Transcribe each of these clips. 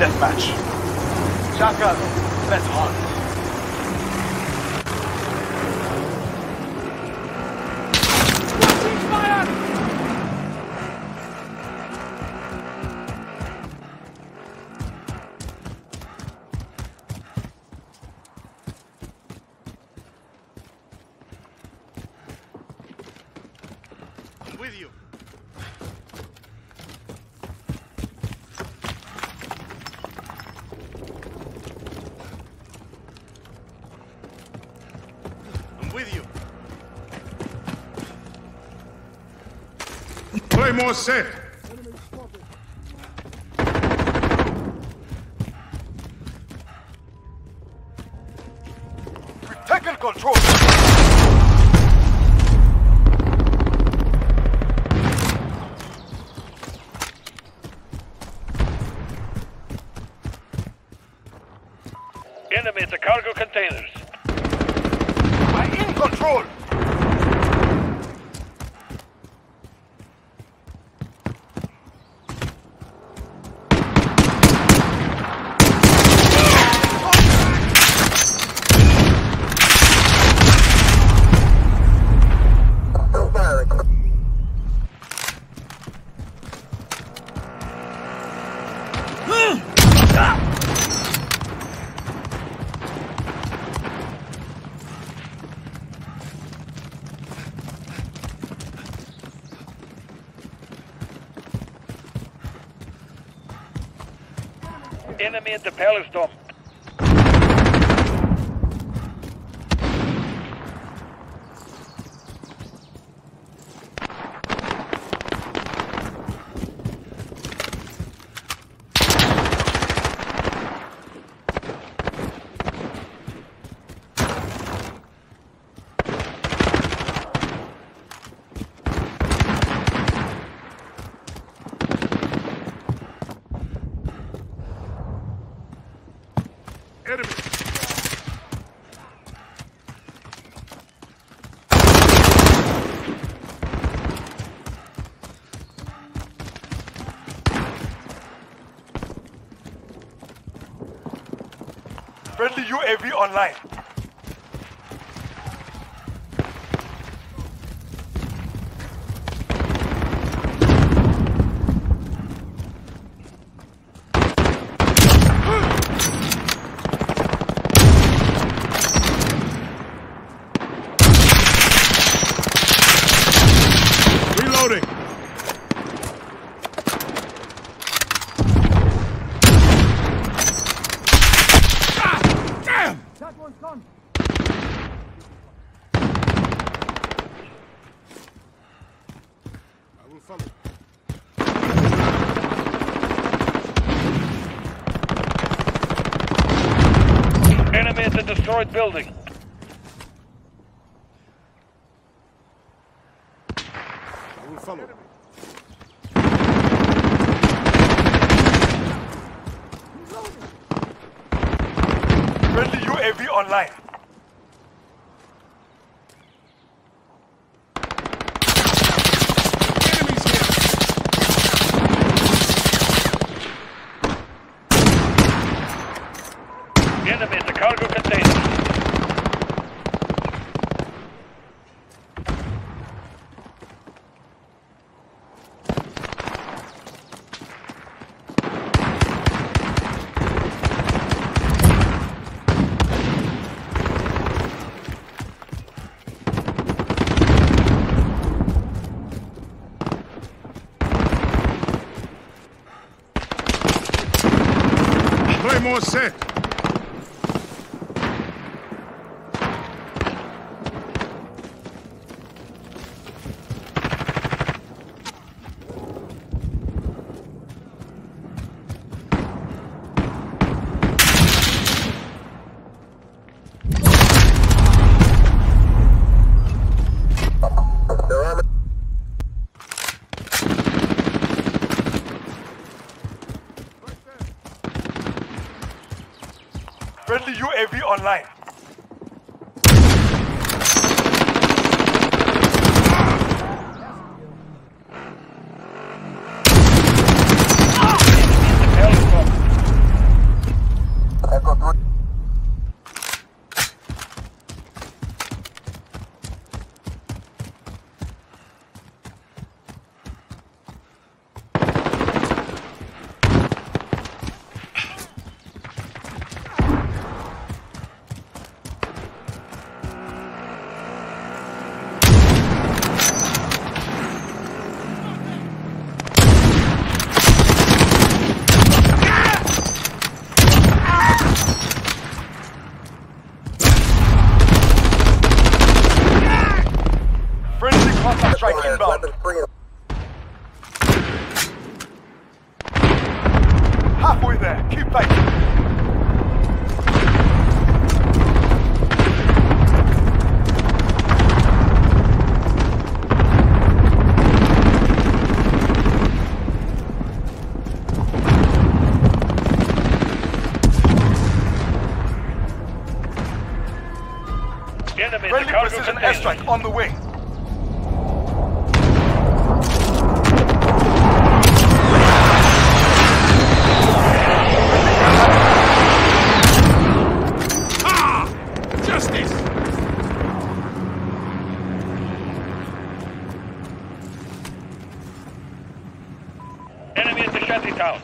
deathmatch. Shotgun, let's hunt. Claymore set. We've taken control. at the Palestone. every online. will follow. Friendly UAV online. você! friendly UAV online. Enemy Friendly precision airstrike on the way. Ah! Justice! Enemy at the shanty town.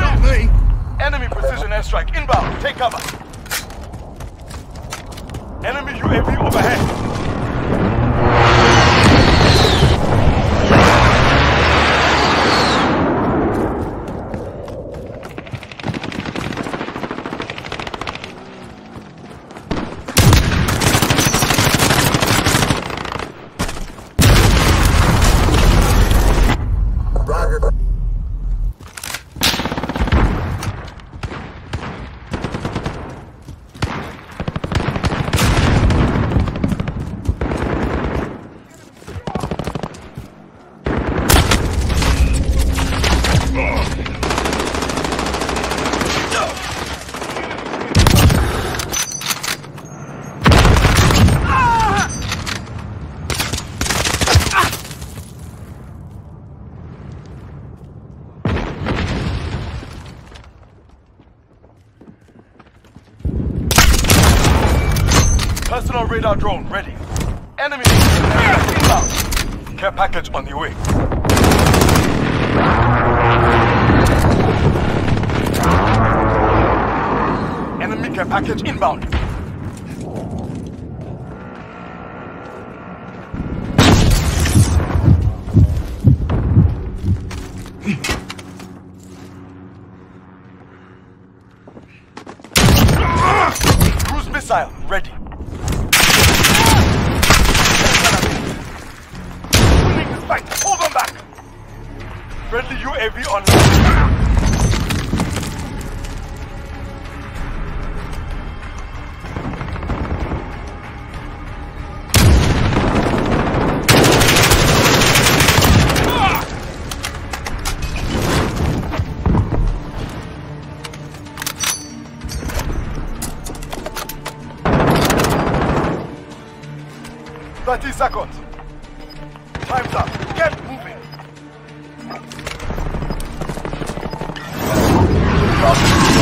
Not me! Enemy precision airstrike inbound. Take cover. Enemy UAV overhead. Radar drone ready. Enemy inbound. Care package on the way. Enemy care package inbound. Cruise missile ready. UAV online. Thirty seconds. Time's up. Get moving. Three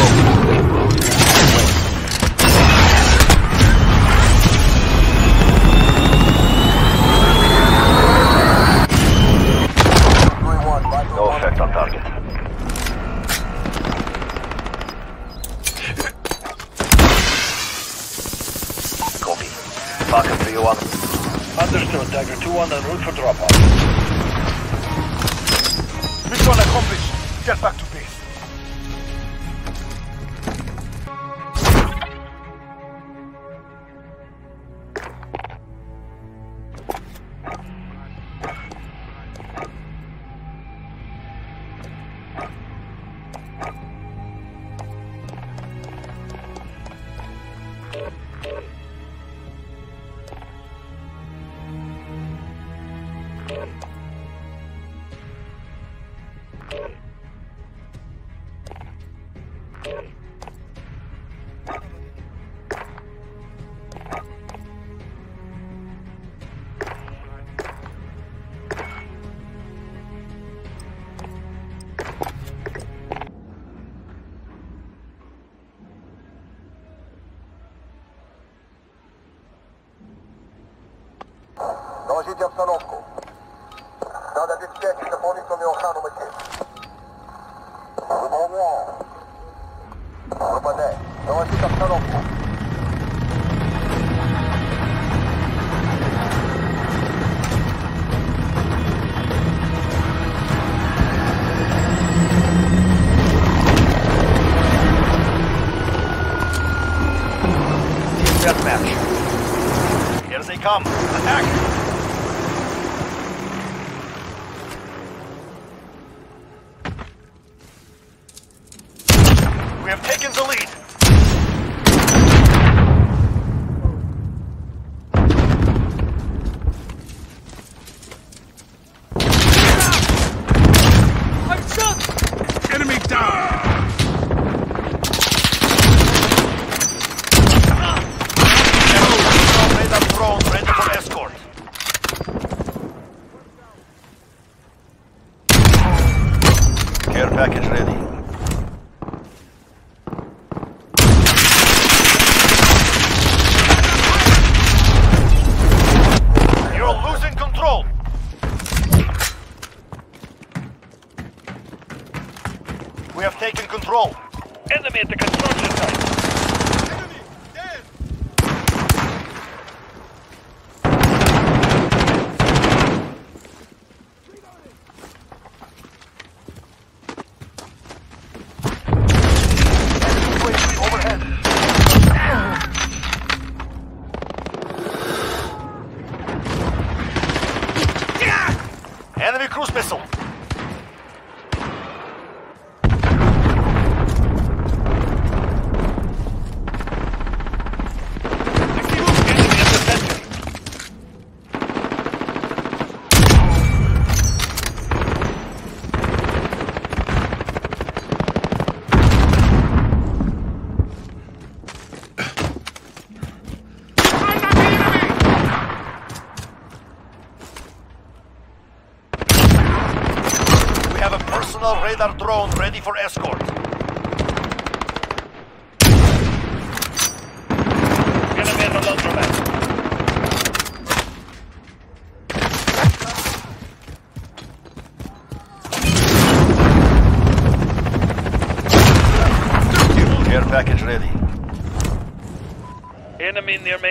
обстановку. Care package ready. Enemy near me.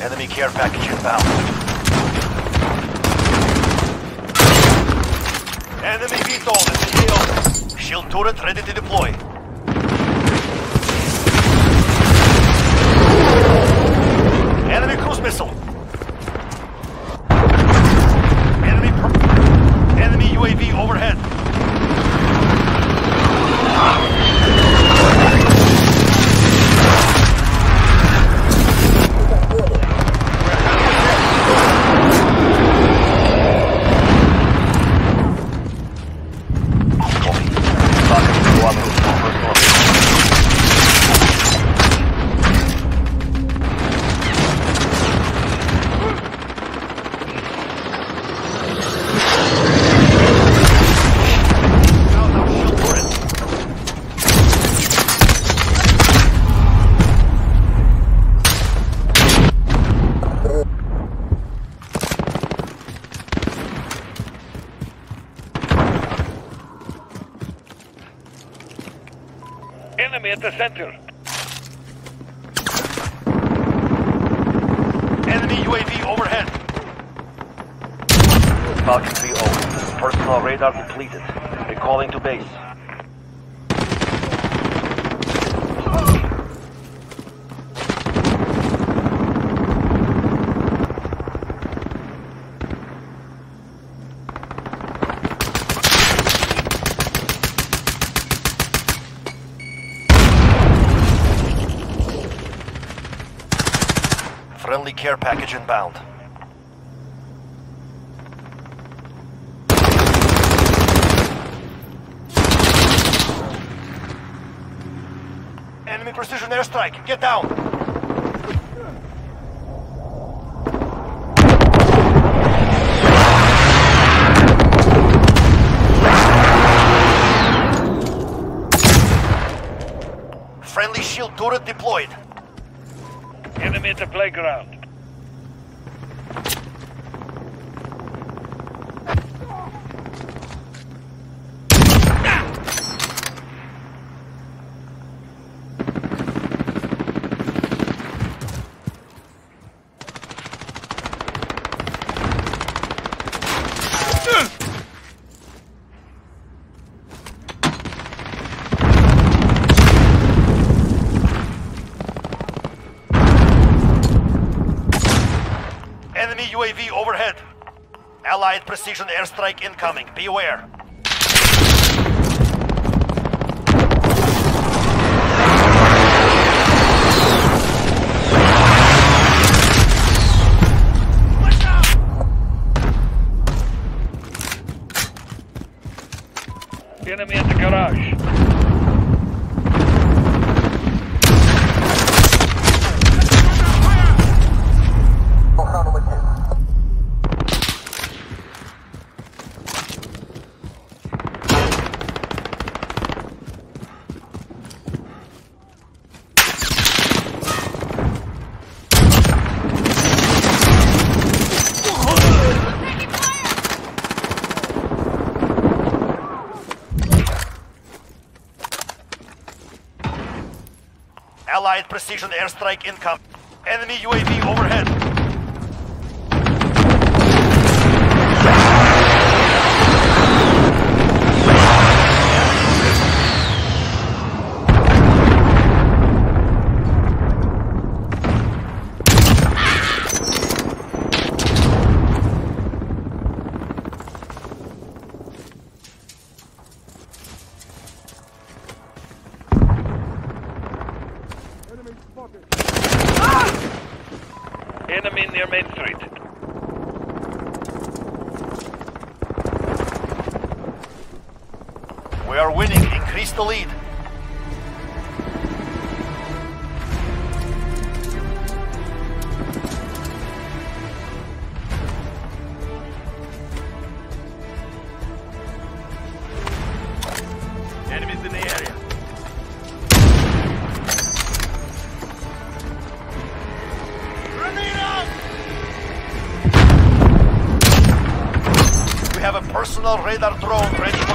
Enemy care package inbound. Enemy VTOL in the Shield turret ready to deploy. Enemy cruise missile. Enemy enemy UAV overhead. Enemy UAV overhead. Falcon 3-0. Personal radar depleted. Recalling to base. Friendly care package inbound. Enemy precision airstrike. Get down. Friendly shield turret deployed. Enemy at the playground. Enemy UAV overhead. Allied precision airstrike incoming. Beware. Enemy at the garage. Precision airstrike incoming. Enemy UAV overhead. Personal radar drone ready